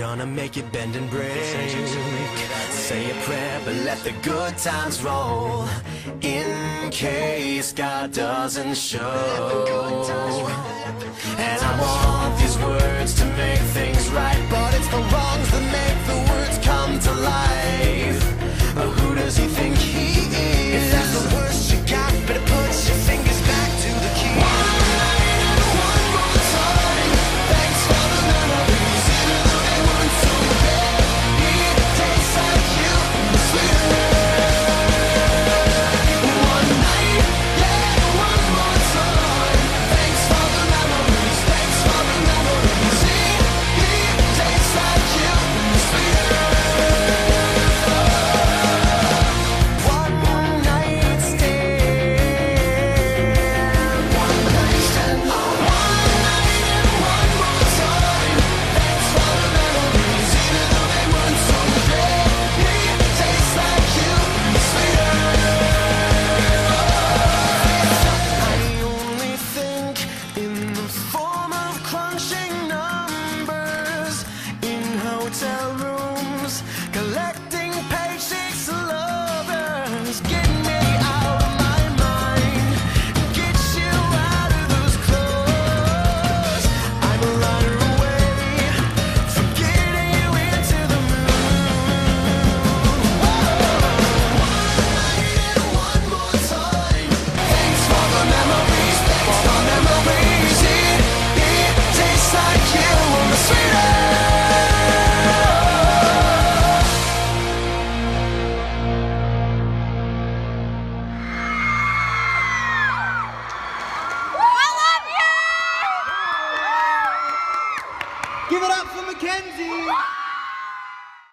gonna make it bend and break. Say a prayer, but let the good times roll. In case God doesn't show. And I want these collect Give it up for Mackenzie.